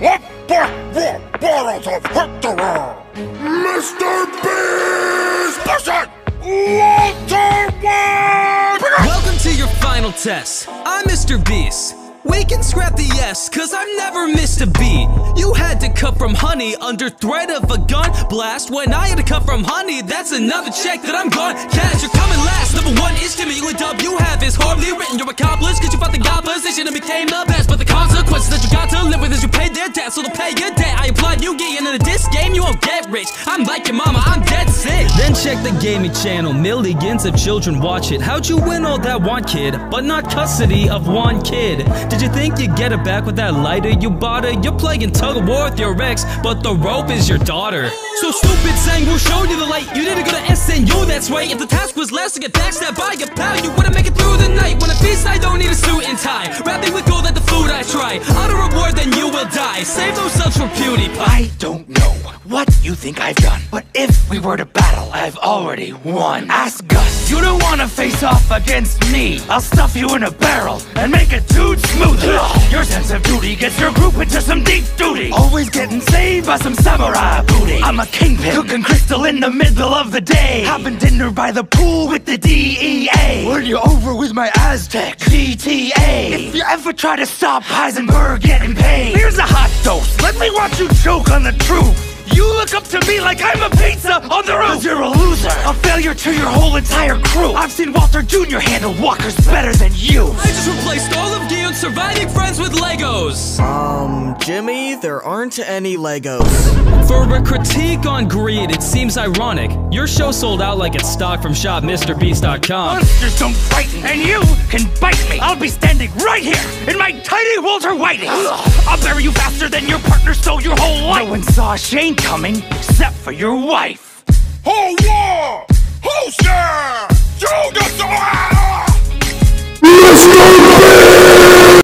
Let back the barrels of Hector! Mr. Beast! Listen! Walter White! Welcome to your final test. I'm Mr. Beast. We can scrap the S, cause I've never missed a beat. You had to cut from honey under threat of a gun blast. When I had to cut from honey, that's another check that I'm gone. Cash, you're coming last. Number one is Jimmy, you dub you have is horribly written. You're accomplished, cause you fought the god position and became the best. But the consequences that you got to live with is you pay their debt, so they'll pay your debt. I applaud you getting into this game, you won't get rich. I'm like your mama, I'm dead sick. Then check the gaming channel, millions of children watch it. How'd you win all that one kid, but not custody of one kid? Did you think you'd get it back with that lighter you bought her? You're playing tug of war with your ex, but the rope is your daughter. So stupid saying we'll show you the light. You didn't go to SNU, that's right. If the task was less to get backstabbed by your pal, you wouldn't make it through the night. When a feast, I don't need a suit and tie. I don't know what you think I've done, but if we were to battle, I've already won. Ask Gus. You don't wanna face off against me. I'll stuff you in a barrel and make it dude smoothie. Your sense of duty gets your group into some deep duty. Always getting saved by some samurai booty. I'm a kingpin, cooking crystal in the middle of the day. Having dinner by the pool with the DEA. When you're over with my Aztec GTA. If you ever try to stop Heisenberg getting paid, here's a hot dose. Let me watch you choke on the truth. You look up to me like I'm a pizza on the roof. Cause you're a loser, a failure to your whole entire crew. I've seen Walter Jr. handle walkers better than you. I just replaced all of Gion's surviving friends with Legos. Um, Jimmy, there aren't any Legos. For a critique on greed, it seems ironic. Your show sold out like it's stock from shopmrbeast.com. Monsters don't frighten, and you can bite me. I'll be standing right here in my tiny Walter Whiting. I'll bury you faster than your partner stole your whole life. No one saw Shane coming except for your wife. Who war? Who's there? You decide!